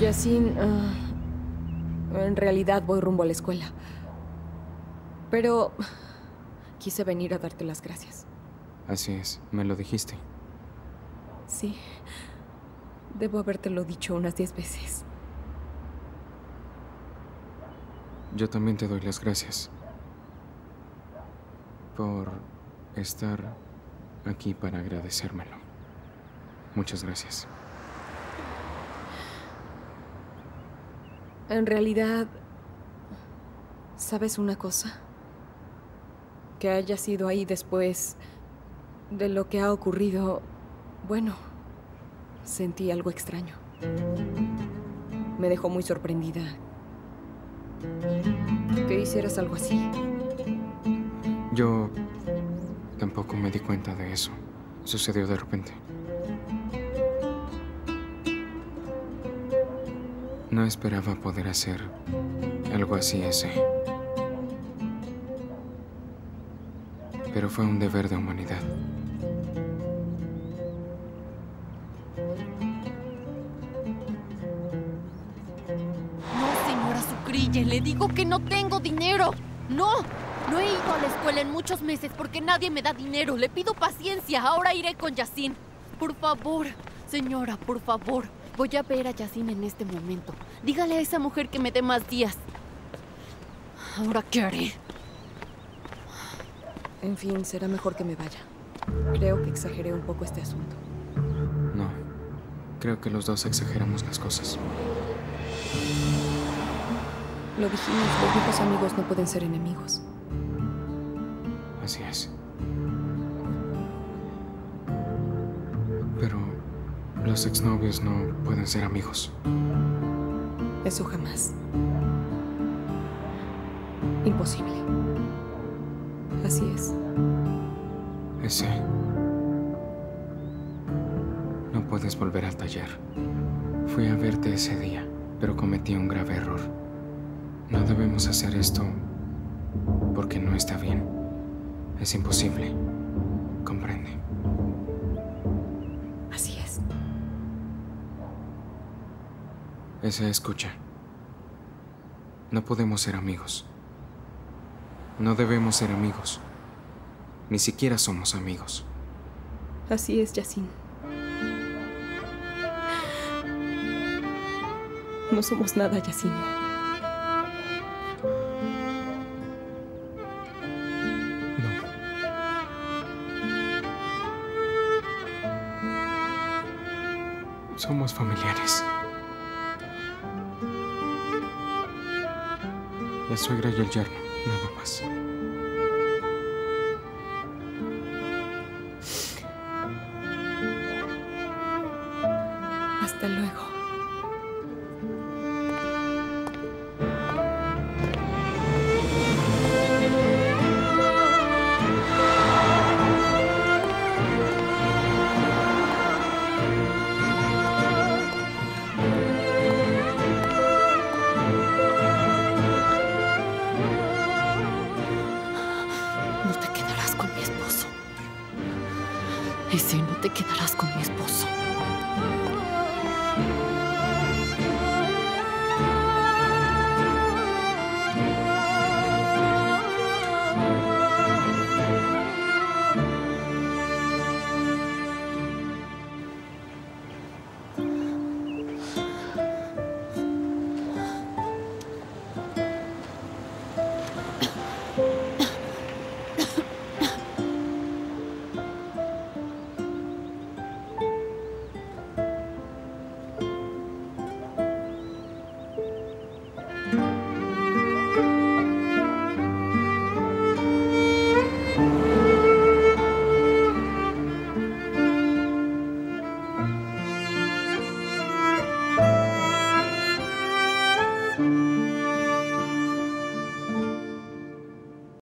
Yacine, ah, en realidad voy rumbo a la escuela. Pero quise venir a darte las gracias. Así es, me lo dijiste. Sí. Debo habértelo dicho unas diez veces. Yo también te doy las gracias por estar aquí para agradecérmelo. Muchas gracias. En realidad, ¿sabes una cosa? Que haya sido ahí después de lo que ha ocurrido, bueno, sentí algo extraño. Me dejó muy sorprendida que hicieras algo así. Yo tampoco me di cuenta de eso. Sucedió de repente. No esperaba poder hacer algo así ese. Pero fue un deber de humanidad. No, señora Sucrille, le digo que no tengo dinero. No, no he ido a la escuela en muchos meses porque nadie me da dinero. Le pido paciencia. Ahora iré con Yacine. Por favor, señora, por favor. Voy a ver a Yacine en este momento. Dígale a esa mujer que me dé más días. Ahora, ¿qué haré? En fin, será mejor que me vaya. Creo que exageré un poco este asunto. No. Creo que los dos exageramos las cosas. Lo dijimos, los viejos amigos no pueden ser enemigos. Así es. Pero los exnovios no pueden ser amigos. Eso jamás. Imposible. Así es. Ese. No puedes volver al taller. Fui a verte ese día, pero cometí un grave error. No debemos hacer esto porque no está bien. Es imposible. Comprende. Esa escucha. No podemos ser amigos. No debemos ser amigos. Ni siquiera somos amigos. Así es, Yacine. No somos nada, Yacine. No. Somos familiares. La suegra y el yerno, nada más. Hasta luego. Y si no te quedarás con mi esposo.